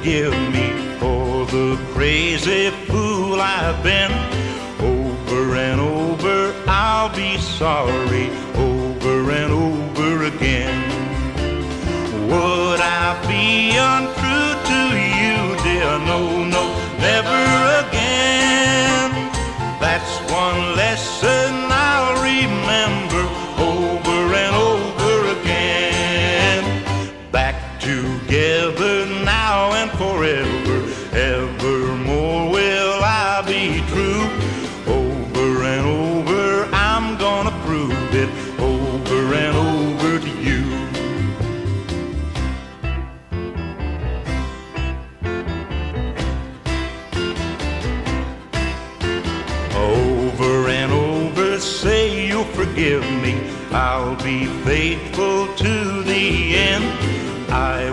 forgive me for the crazy fool I've been. Over and over, I'll be sorry over and over again. Would I be untrue to you, dear? No, no, never again. That's one lesson I'll remember over and over again. Back together now forever, evermore will I be true. Over and over, I'm gonna prove it over and over to you. Over and over, say you'll forgive me. I'll be faithful to the end. I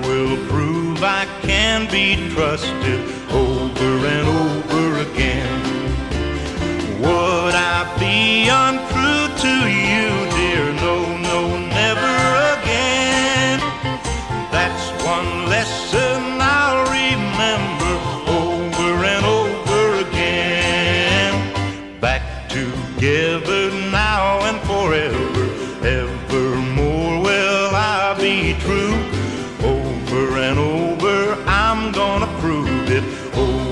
I can be trusted over and over again. Would I be untrue to you, dear? No, no, never again. That's one lesson I'll remember over and over again. Back together now and forever, evermore will I be true. prove it. Oh,